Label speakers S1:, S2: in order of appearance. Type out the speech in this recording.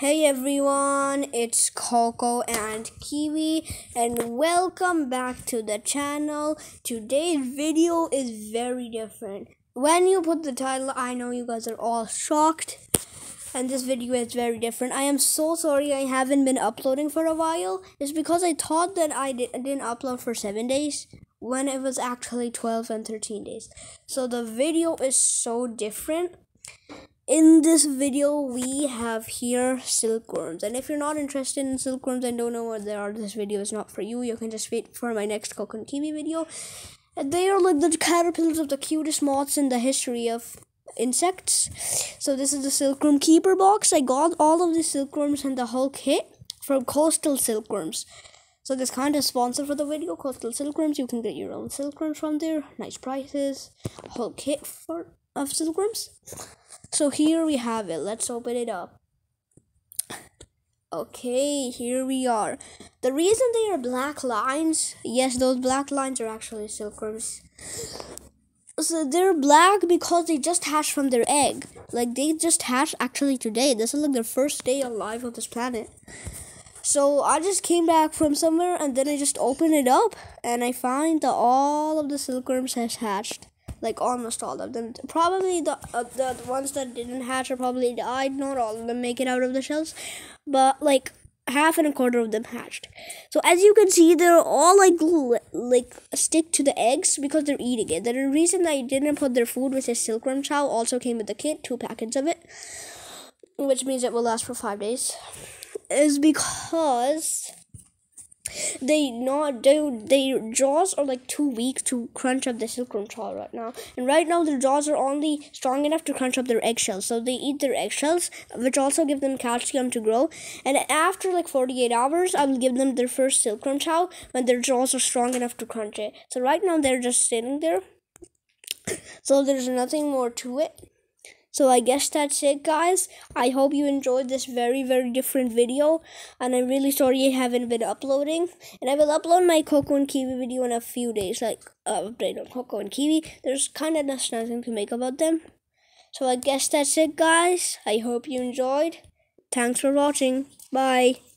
S1: Hey everyone, it's Coco and Kiwi, and welcome back to the channel. Today's video is very different. When you put the title, I know you guys are all shocked, and this video is very different. I am so sorry I haven't been uploading for a while. It's because I thought that I di- didn't upload for 7 days when it was actually 12 and 13 days. So the video is so different in this video we have here silkworms and if you're not interested in silkworms and don't know what they are this video is not for you. You can just wait for my next coco and kiwi video. And they are like the caterpillars of the cutest moths in the history of insects. So this is the silkworm keeper box. I got all of the silkworms and the whole kit from coastal silkworms so this kind of sponsor for the video coastal silkworms you can get your own silkworms from there. Nice prices. Whole kit for of silkworms so here we have it. Let's open it up. Okay, here we are. The reason they are black lines, yes, those black lines are actually silkworms. So they're black because they just hatched from their egg. Like they just hatched actually today. This is like their first day alive on this planet. So I just came back from somewhere and then I just opened it up and I find that all of the silkworms has hatched like almost all of them. Probably the uh, the ones that didn't hatch are probably died. Not all of them make it out of the shells, but like half and a quarter of them hatched. So as you can see, they're all like like stick to the eggs because they're eating it. The reason I didn't put their food, which is silkworm chow, also came with the kit, two packets of it, which means it will last for five days, is because they not they their jaws are like too weak to crunch up the silkworm chow right now. And right now their jaws are only strong enough to crunch up their eggshells. So they eat their eggshells which also give them calcium to grow. And after like 48 hours i will give them their first silkworm chow when their jaws are strong enough to crunch it. So right now they're just sitting there. So there's nothing more to it so I guess that's it, guys. I hope you enjoyed this very, very different video. And I'm really sorry I haven't been uploading. And I will upload my Coco and Kiwi video in a few days, like uh, update on Coco and Kiwi. There's kind of nothing to make about them. So I guess that's it, guys. I hope you enjoyed. Thanks for watching. Bye.